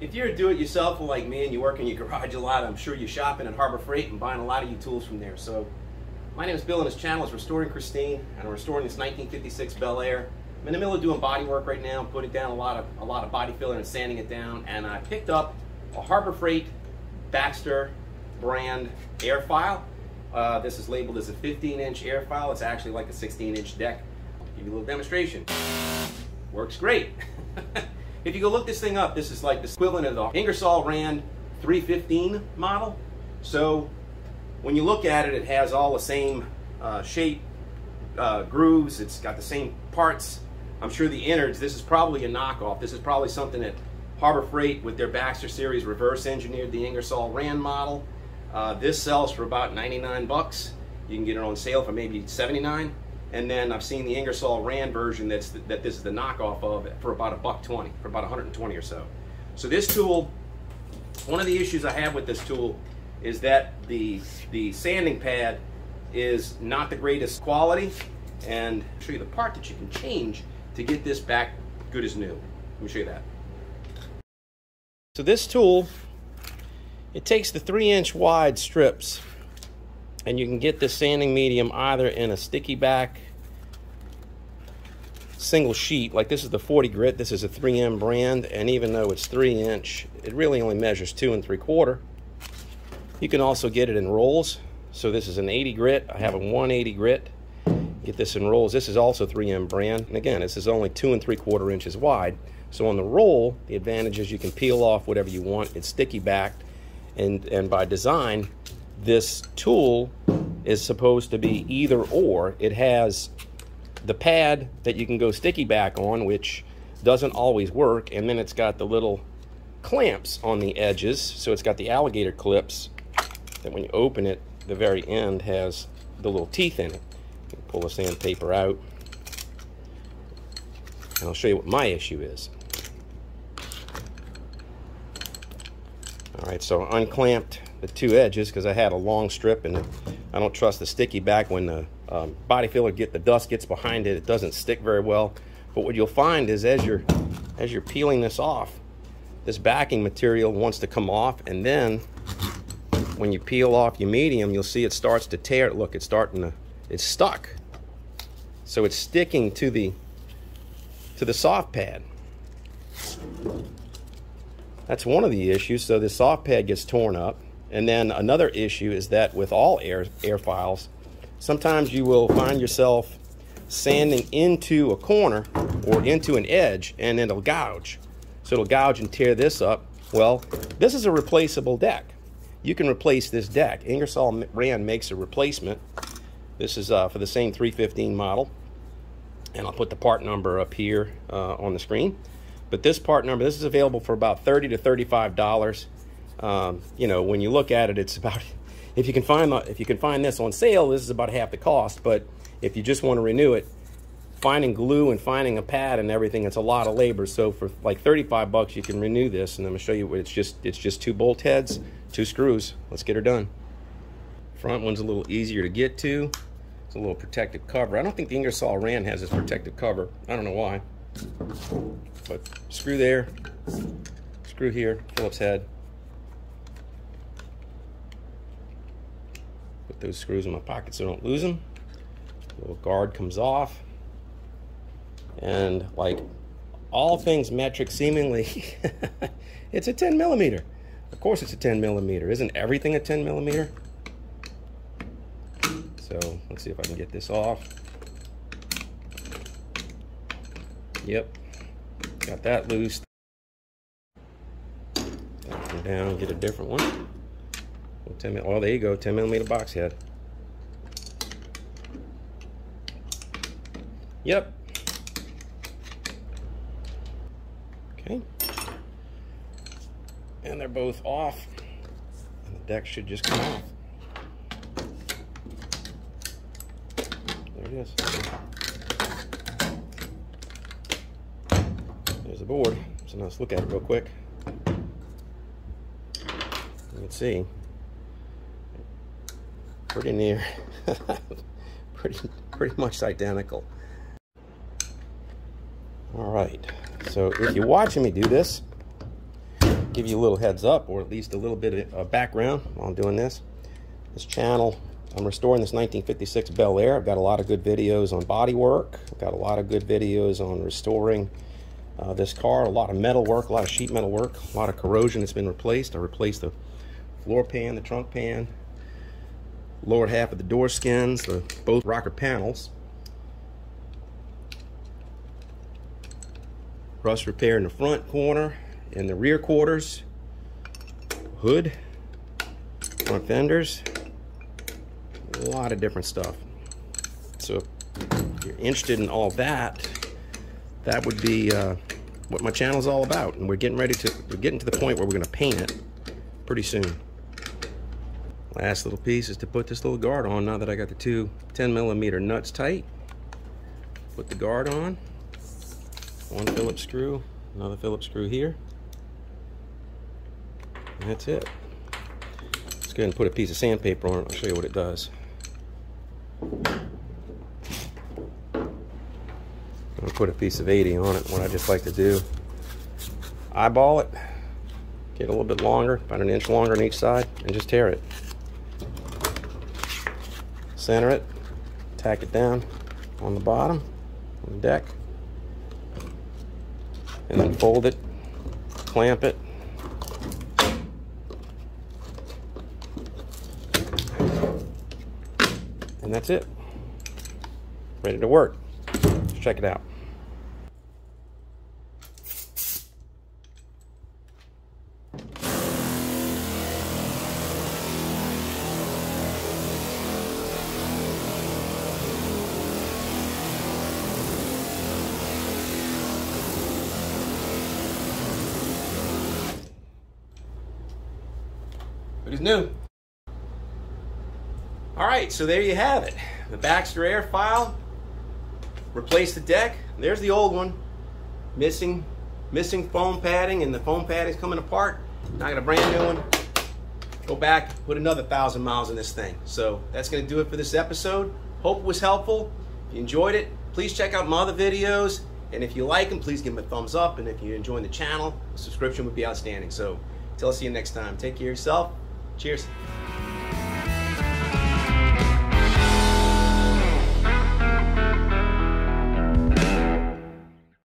If you're a do-it-yourselfer like me and you work in your garage a lot, I'm sure you're shopping at Harbor Freight and buying a lot of your tools from there. So, my name is Bill and this channel is Restoring Christine, and I'm restoring this 1956 Bel Air. I'm in the middle of doing body work right now, putting down a lot of a lot of body filler and sanding it down, and I picked up a Harbor Freight Baxter brand air file. Uh, this is labeled as a 15-inch air file. It's actually like a 16-inch deck. I'll give you a little demonstration. Works great. If you go look this thing up, this is like the equivalent of the Ingersoll Rand 315 model. So when you look at it, it has all the same uh, shape, uh, grooves, it's got the same parts. I'm sure the innards, this is probably a knockoff. This is probably something that Harbor Freight with their Baxter series reverse engineered the Ingersoll Rand model. Uh, this sells for about 99 bucks. You can get it on sale for maybe 79. And then I've seen the Ingersoll Rand version that's the, that this is the knockoff of for about a buck 20, for about 120 or so. So this tool, one of the issues I have with this tool is that the, the sanding pad is not the greatest quality. And I'll show you the part that you can change to get this back good as new. Let me show you that. So this tool, it takes the three inch wide strips and you can get this sanding medium either in a sticky back single sheet like this is the 40 grit this is a 3m brand and even though it's three inch it really only measures two and three quarter. You can also get it in rolls. So this is an 80 grit i have a 180 grit. Get this in rolls. This is also 3m brand. And again this is only two and three quarter inches wide. So on the roll the advantage is you can peel off whatever you want. It's sticky backed. And and by design this tool is supposed to be either or. It has the pad that you can go sticky back on, which doesn't always work, and then it's got the little clamps on the edges. So it's got the alligator clips that when you open it, the very end has the little teeth in it. Pull the sandpaper out. And I'll show you what my issue is. All right, so unclamped the two edges because I had a long strip and I don't trust the sticky back when the um, body filler get the dust gets behind it it doesn't stick very well. But what you'll find is as you're as you're peeling this off this backing material wants to come off and then when you peel off your medium you'll see it starts to tear. Look it's starting to it's stuck. So it's sticking to the to the soft pad. That's one of the issues. So the soft pad gets torn up and then another issue is that with all air, air files, sometimes you will find yourself sanding into a corner or into an edge and then it'll gouge. So it'll gouge and tear this up. Well, this is a replaceable deck. You can replace this deck. Ingersoll Rand makes a replacement. This is uh, for the same 315 model. And I'll put the part number up here uh, on the screen. But this part number, this is available for about 30 to $35 um, you know, when you look at it, it's about if you can find if you can find this on sale, this is about half the cost. But if you just want to renew it, finding glue and finding a pad and everything, it's a lot of labor. So for like 35 bucks, you can renew this, and I'm gonna show you. It's just it's just two bolt heads, two screws. Let's get her done. Front one's a little easier to get to. It's a little protective cover. I don't think the Ingersoll Rand has this protective cover. I don't know why. But screw there, screw here, Phillips head. Put those screws in my pocket so I don't lose them. The little guard comes off. And like all things metric seemingly, it's a 10 millimeter. Of course it's a 10 millimeter. Isn't everything a 10 millimeter? So let's see if I can get this off. Yep, got that loose. Come down, get a different one. 10 mil, oh, there you go, 10 millimeter box head. Yep. Okay. And they're both off. And the deck should just come off. There it is. There's the board. So now let's look at it real quick. You can see pretty near, pretty, pretty much identical. All right, so if you're watching me do this, give you a little heads up or at least a little bit of background while I'm doing this. This channel, I'm restoring this 1956 Bel Air. I've got a lot of good videos on body work. I've got a lot of good videos on restoring uh, this car. A lot of metal work, a lot of sheet metal work, a lot of corrosion that's been replaced. I replaced the floor pan, the trunk pan, lower half of the door skins, the both rocker panels. Rust repair in the front corner, in the rear quarters, hood, front fenders, a lot of different stuff. So if you're interested in all that, that would be uh, what my channel is all about. And we're getting ready to, we're getting to the point where we're gonna paint it pretty soon. Last little piece is to put this little guard on now that I got the two 10 millimeter nuts tight. Put the guard on. One Phillips screw, another Phillips screw here. And that's it. Let's go ahead and put a piece of sandpaper on it. I'll show you what it does. I'll put a piece of 80 on it. What I just like to do, eyeball it, get a little bit longer, about an inch longer on each side, and just tear it. Center it, tack it down on the bottom, on the deck, and then fold it, clamp it, and that's it. Ready to work. Let's check it out. But it's new. All right, so there you have it. The Baxter Air file. Replace the deck. There's the old one. Missing, missing foam padding, and the foam padding's coming apart. Now I got a brand new one. Go back, put another thousand miles in this thing. So that's gonna do it for this episode. Hope it was helpful. If you enjoyed it, please check out my other videos. And if you like them, please give them a thumbs up. And if you're enjoying the channel, a subscription would be outstanding. So until I see you next time, take care of yourself. Cheers.